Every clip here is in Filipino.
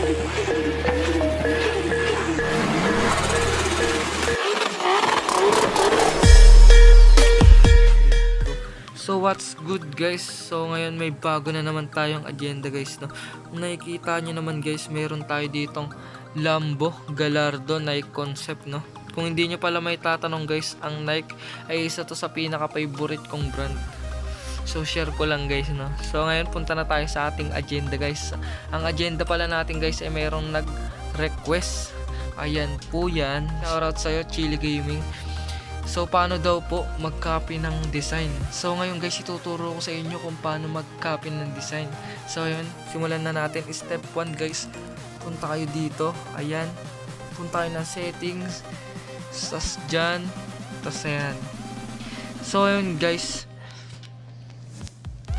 So what's good guys? So ngayon may bago na naman tayong agenda guys no. Nakikita nyo naman guys, meron tayo ditong Lambo Gallardo Nike concept no. Kung hindi nyo pala may tatanong guys, ang Nike ay isa to sa pinaka favorite kong brand. So share ko lang guys no. So ngayon punta na tayo sa ating agenda guys. Ang agenda pala natin guys ay merong nag-request. Ayan po yan. Shoutout sa'yo, Chili Gaming. So, paano daw po mag-copy ng design? So, ngayon guys, ituturo ko sa inyo kung paano mag-copy ng design. So, ayun, simulan na natin. Step 1 guys, punta kayo dito. Ayan, punta kayo ng settings. Sas dyan. Tapos ayan. So, ayun guys,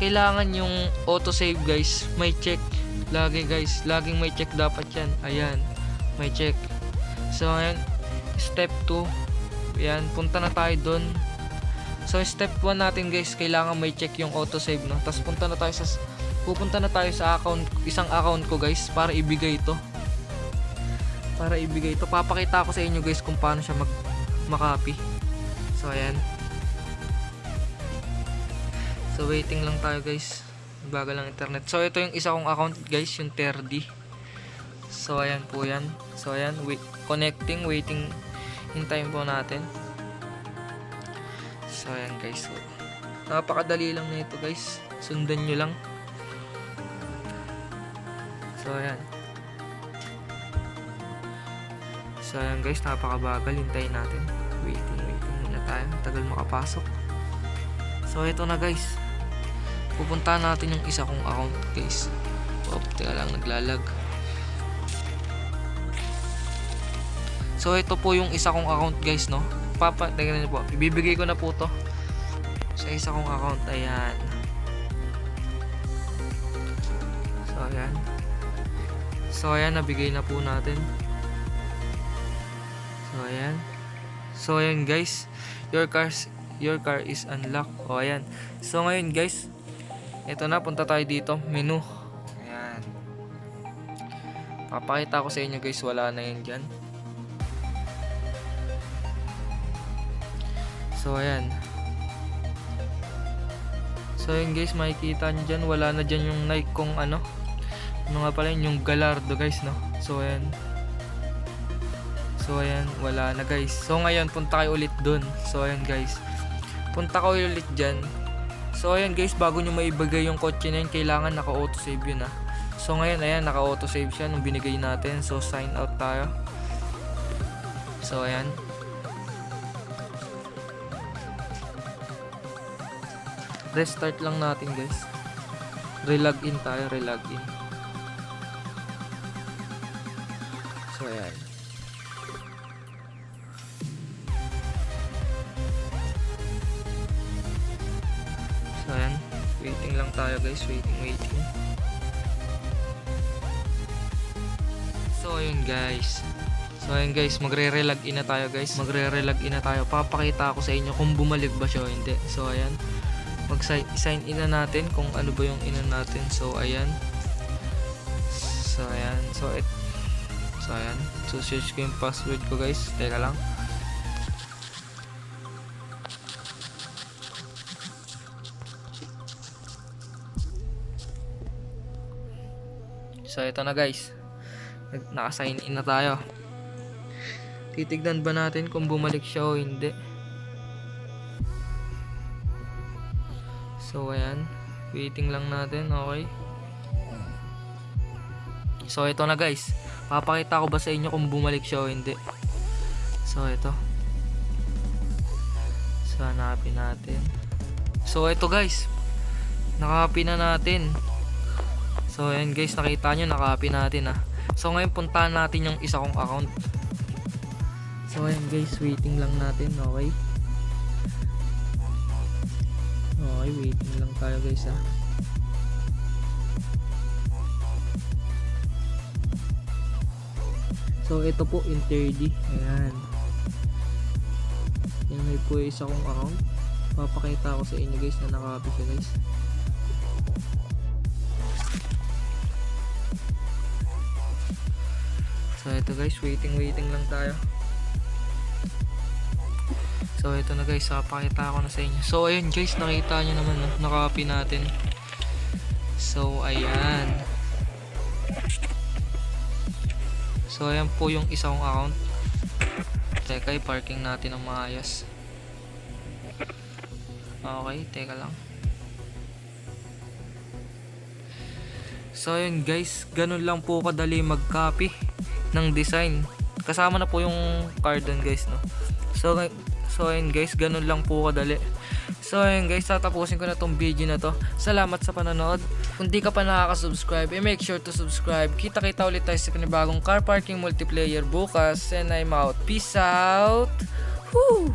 kailangan yung autosave guys, may check. Lagi guys, laging may check dapat yan. Ayan, may check. So, ayan, step 2 yan, punta na tayo doon. So, step 1 natin guys, kailangan may check yung autosave, no? Tapos punta na tayo sa pupunta na tayo sa account, isang account ko guys para ibigay ito. Para ibigay ito. Papakita ko sa inyo guys kung paano siya mag makopy. So, ayan. So, waiting lang tayo guys. Bagal lang internet. So, ito yung isa kong account guys, yung Terdi. So, ayan po yan. So, ayan. Wait, connecting, waiting hintayin po natin so ayan guys so, napakadali lang nito guys sundan nyo lang so ayan so ayan guys napakabagal hintayin natin waiting waiting muna tayo tagal makapasok so ito na guys pupunta natin yung isa kong account guys oh teka lang naglalag So ito po yung isa kong account guys no. Papa, tingnan niyo po. Ibibigay ko na po to sa isa kong account. Ayan. So ayan. So ayan, nabigay na po natin. So ayan. So ayan guys. Your cars your car is unlocked. O ayan. So ngayon guys, ito na punta tayo dito, menu. Ayan. Papakita ko sa inyo guys, wala na yan diyan. So, ayan. So, ayan guys, makikita nyo dyan. Wala na dyan yung Nike kong ano. Ano nga pala yun, yung Gallardo guys, no? So, ayan. So, ayan. Wala na guys. So, ngayon, punta kayo ulit dun. So, ayan guys. Punta kayo ulit dyan. So, ayan guys, bago nyo maibagay yung kotse na yun, kailangan naka-autosave yun, ah. So, ngayon, ayan, naka-autosave siya nung binigay natin. So, sign out tayo. So, ayan. restart lang natin guys relog in tayo relog in so ayan so ayan waiting lang tayo guys waiting waiting so ayun guys So ayun guys, magre-relog in na tayo guys. Magre-relog in na tayo. Papakita ako sa inyo kung bumalik ba siya o hindi. So ayan mag-sign in na natin kung ano ba yung ina natin. So, ayan. So, ayan. So, it, so, ayan. So, search ko yung password ko, guys. Teka lang. So, ito na, guys. Naka-sign in na tayo. Titignan ba natin kung bumalik siya o hindi? So, ayan. Waiting lang natin. Okay. So, ito na guys. Papakita ko ba sa inyo kung bumalik siya o hindi. So, ito. So, hanapin natin. So, ito guys. Nakapi na natin. So, ayan guys. Nakita nyo, nakapi natin ah. So, ngayon puntahan natin yung isa kong account. So, ayan guys. Waiting lang natin. Okay. Okay, waiting lang tayo guys ha. So, ito po, in 30. Ayan. Yan may po isa kong account. Papakita ko sa inyo guys na nakapit siya guys. So ito guys, waiting waiting lang tayo. So ito na guys, papakita ko na sa inyo. So ayun guys, nakita nyo naman, no? nakapin natin. So ayan. So ayan po yung isang account. Teka, i-parking natin ng maayos. Okay, teka lang. So ayun guys, ganun lang po kadali mag-copy ng design. Kasama na po yung card guys, no. So so ayun guys, ganun lang po kadali. So ayun guys, tatapusin ko na tong video na to. Salamat sa panonood. Kung di ka pa nakaka-subscribe, eh make sure to subscribe. Kita-kita ulit tayo sa panibagong car parking multiplayer bukas. And I'm out. Peace out. Woo!